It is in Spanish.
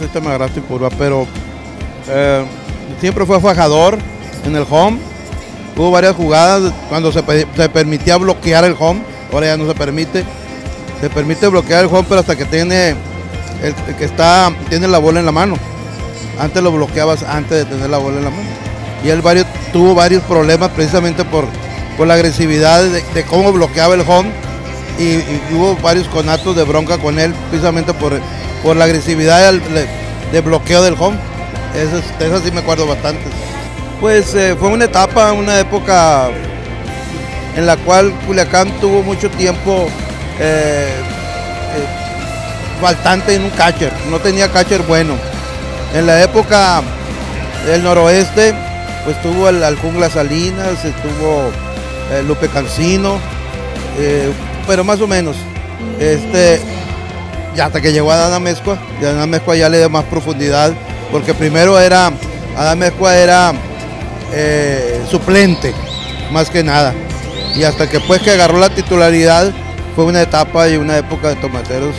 este me agarraste en curva, pero eh, siempre fue fajador en el home. Hubo varias jugadas cuando se, pe- se permitía bloquear el home, ahora ya no se permite. Se permite bloquear el home, pero hasta que tiene el, que está tiene la bola en la mano. Antes lo bloqueabas antes de tener la bola en la mano. Y él varios, tuvo varios problemas precisamente por, por la agresividad de, de cómo bloqueaba el home. Y, y hubo varios conatos de bronca con él precisamente por, por la agresividad de, bloqueo del home. Eso, sí me acuerdo bastante. Pues eh, fue una etapa, una época en la cual Culiacán tuvo mucho tiempo eh, eh, faltante en un catcher, no tenía catcher bueno. En la época del noroeste, pues tuvo el Aljungla Salinas, estuvo eh, Lupe Cancino, pero más o menos. Este, y hasta que llegó Adán Mezcua, y Adán Mezcua ya le dio más profundidad, porque primero era, Adán Mezcua era eh, suplente, más que nada. Y hasta que pues que agarró la titularidad, fue una etapa y una época de tomateros